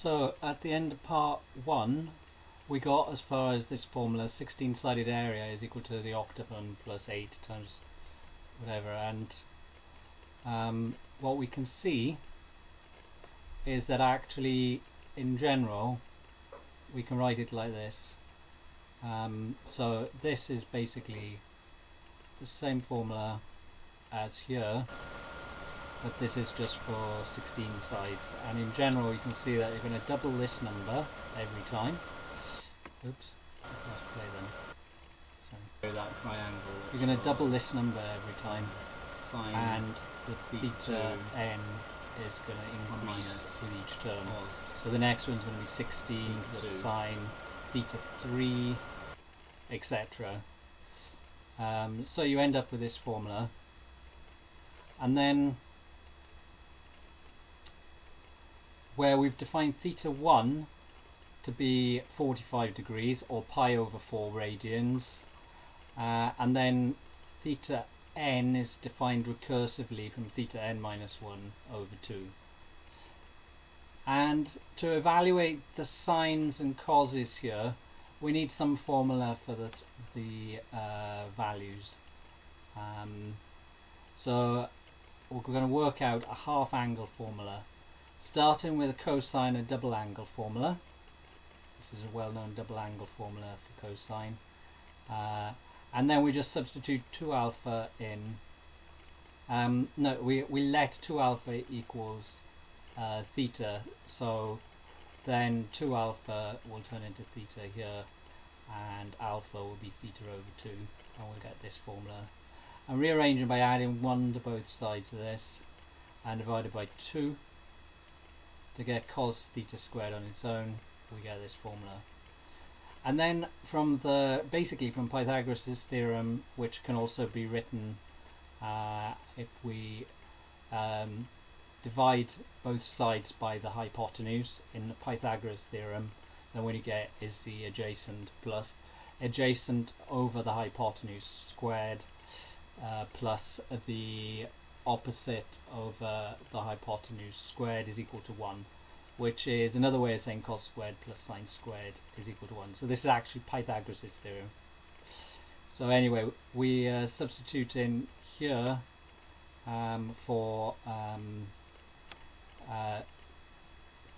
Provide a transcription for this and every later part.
So at the end of part one, we got as far as this formula 16 sided area is equal to the octagon plus 8 times whatever. And um, what we can see is that actually in general we can write it like this. Um, so this is basically the same formula as here but this is just for 16 sides. And in general you can see that you're going to double this number every time. Oops let's play then. So that triangle. you're going to double this number every time. Sine and the theta n is going to increase with each term. so the next one's going to be 16 the sine theta 3 etc um, so you end up with this formula. And then where we've defined theta 1 to be 45 degrees or pi over 4 radians. Uh, and then theta n is defined recursively from theta n minus 1 over 2 and to evaluate the sines and causes here we need some formula for the, the uh, values. Um, so we're going to work out a half angle formula starting with a cosine and double angle formula. This is a well-known double angle formula for cosine. Uh, and then we just substitute 2 alpha in. Um, no we, we let 2 alpha equals uh, theta. So then 2 alpha will turn into theta here and alpha will be theta over 2 and we'll get this formula. I'm rearranging by adding 1 to both sides of this and divided by 2 to get cos theta squared on its own we get this formula. And then from the basically from Pythagoras' theorem which can also be written uh, if we um, divide both sides by the hypotenuse in the Pythagoras theorem then what you get is the adjacent plus adjacent over the hypotenuse squared uh, plus the opposite over the hypotenuse squared is equal to 1 which is another way of saying cos squared plus sine squared is equal to 1 so this is actually Pythagoras' theorem. So anyway we uh, substitute in here um, for um, uh,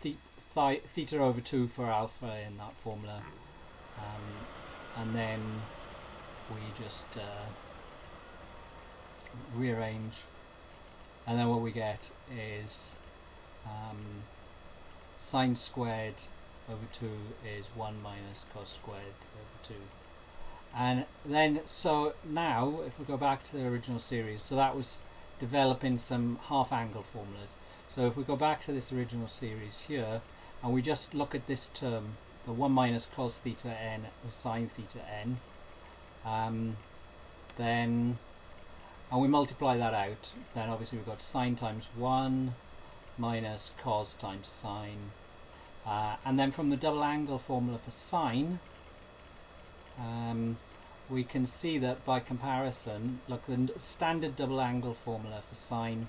theta over 2 for alpha in that formula. Um, and then we just uh, rearrange and then what we get is um, sine squared over 2 is 1 minus cos squared over 2 and then so now if we go back to the original series so that was developing some half angle formulas. So if we go back to this original series here and we just look at this term the 1 minus cos theta n sine theta n um, then and we multiply that out then obviously we've got sine times 1 minus cos times sine. Uh, and then from the double angle formula for sine um, we can see that by comparison look the standard double angle formula for sine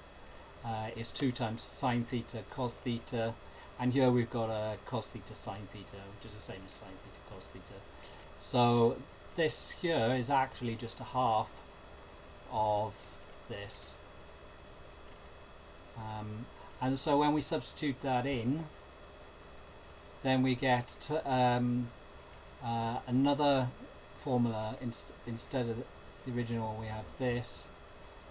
uh, is 2 times sine theta cos theta. And here we've got a cos theta sine theta which is the same as sine theta cos theta. So this here is actually just a half of this. Um, and so when we substitute that in then we get t- um, uh, another formula inst- instead of the original we have this.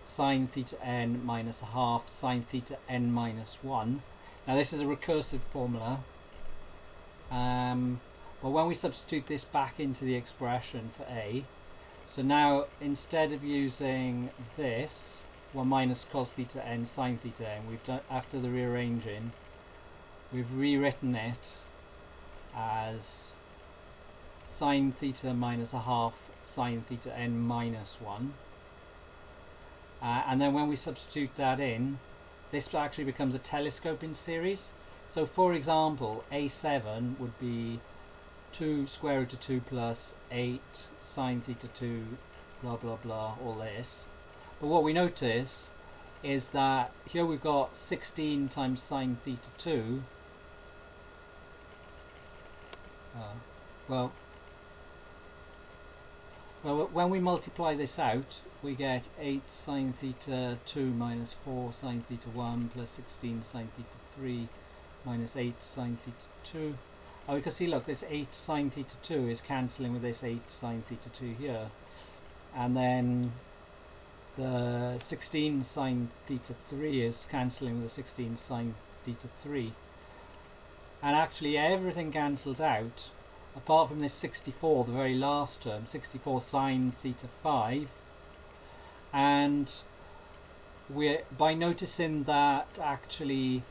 Sine theta n minus a half sine theta n minus 1 now this is a recursive formula. Um, but when we substitute this back into the expression for a so now instead of using this 1 minus cos theta n sine theta n we've done after the rearranging we've rewritten it as sine theta minus a half sine theta n minus 1 uh, and then when we substitute that in this actually becomes a telescoping series. So for example a7 would be 2 square root of 2 plus 8 sine theta 2 blah blah blah all this but what we notice is that here we've got 16 times sine theta 2 Uh, well, well, when we multiply this out, we get 8 sine theta 2 minus 4 sine theta 1 plus 16 sine theta 3 minus 8 sine theta 2. Oh, we can see, look, this 8 sine theta 2 is cancelling with this 8 sine theta 2 here. And then the 16 sine theta 3 is cancelling with the 16 sine theta 3 and actually everything cancels out apart from this 64 the very last term 64 sine theta 5 and we're by noticing that actually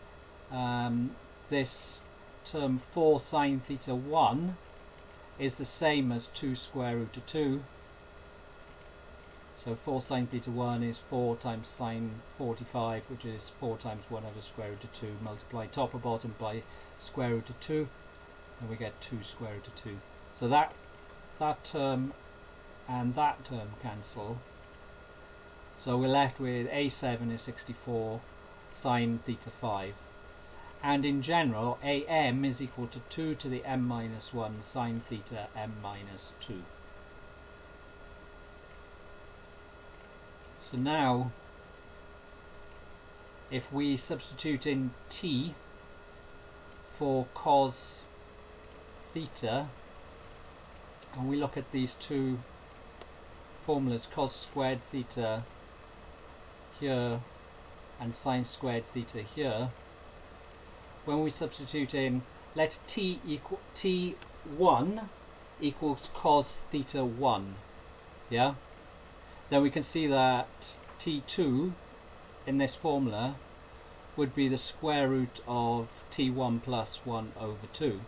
um, this term 4 sine theta 1 is the same as 2 square root of 2 so 4 sine theta 1 is 4 times sine 45, which is 4 times 1 over square root of 2, multiply top or bottom by square root of 2, and we get 2 square root of 2. So that, that term and that term cancel. So we're left with A7 is 64 sine theta 5. And in general, AM is equal to 2 to the m minus 1 sine theta m minus 2. So now, if we substitute in t for cos theta, and we look at these two formulas, cos squared theta here and sine squared theta here, when we substitute in, let t equal t1 equals cos theta 1, yeah? then we can see that t2 in this formula would be the square root of t1 plus 1 over 2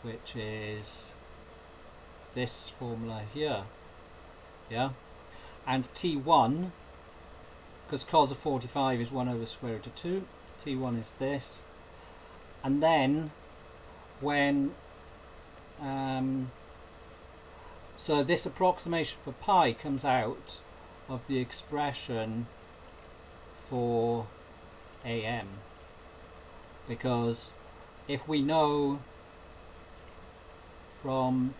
which is this formula here yeah and t1 because cos of 45 is 1 over square root of 2 t1 is this. And then when um, so this approximation for pi comes out of the expression for AM because if we know from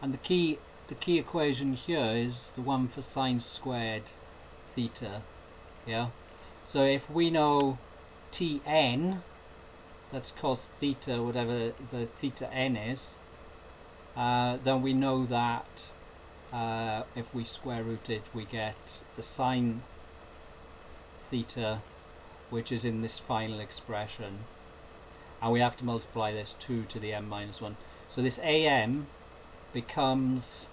and the key the key equation here is the one for sine squared theta yeah so if we know Tn that's cos theta whatever the theta n is uh, then we know that uh, if we square root it we get the sine theta which is in this final expression. And we have to multiply this 2 to the m minus 1 so this am becomes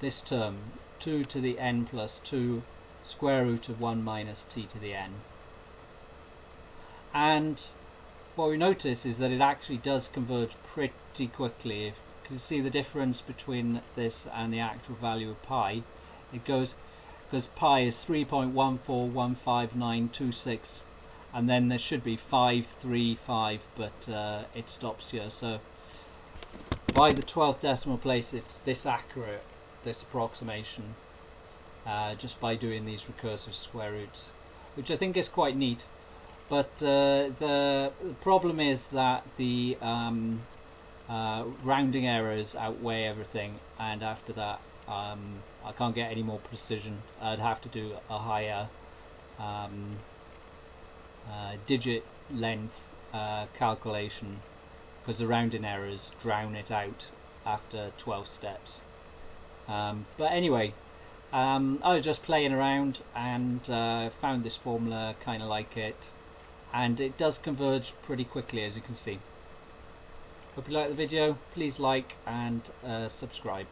this term 2 to the n plus 2 square root of 1 minus t to the n and what we notice is that it actually does converge pretty quickly. If You can see the difference between this and the actual value of pi. It goes because pi is 3.1415926 and then there should be 535 but uh, it stops here so by the 12th decimal place it's this accurate this approximation uh, just by doing these recursive square roots which I think is quite neat. But uh, the problem is that the um, uh, rounding errors outweigh everything and after that um, I can't get any more precision. I'd have to do a higher um, uh, digit length uh, calculation because the rounding errors drown it out after 12 steps. Um, but anyway um, I was just playing around and uh, found this formula kind of like it and it does converge pretty quickly as you can see. Hope you like the video, please like and uh, subscribe.